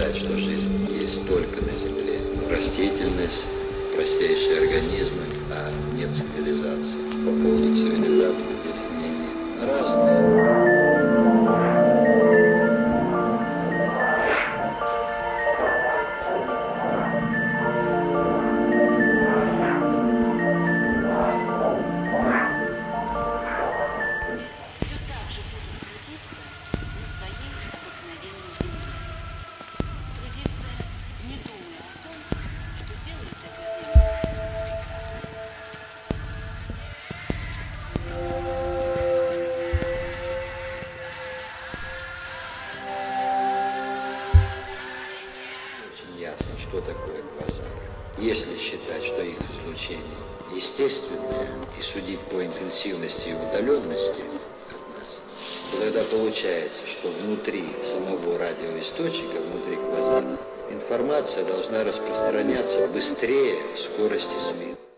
утверждать, что жизнь есть только на Земле. Растительность, простейшие организмы, а нет цивилизации. По поводу цивилизации здесь мнения разные. Что такое квазары. Если считать, что их излучение естественное и судить по интенсивности и удаленности от нас, то тогда получается, что внутри самого радиоисточника, внутри квазара, информация должна распространяться быстрее скорости света.